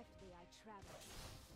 left I travel.